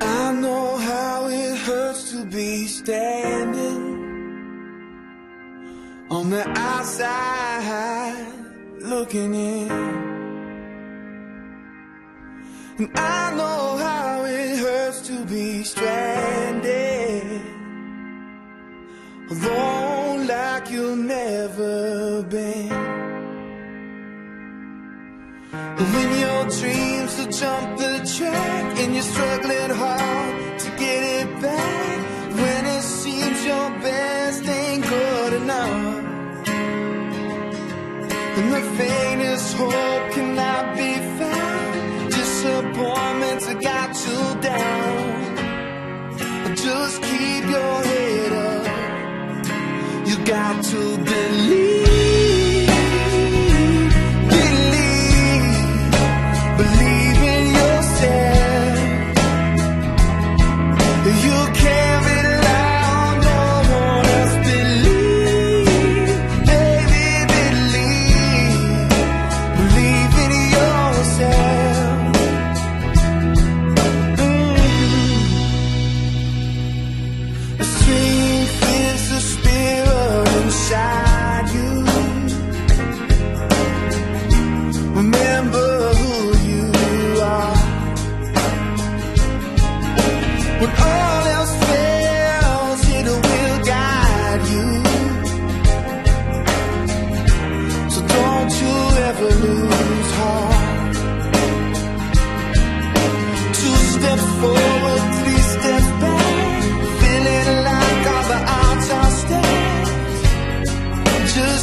I know how it hurts to be standing on the outside looking in. And I know how it hurts to be stranded When your dreams to jump the track and you're struggling hard to get it back. When it seems your best ain't good enough. And the faintest hope cannot be found. Disappointments have got you down. Just keep your head up. You got to. Believe.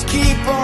Keep on.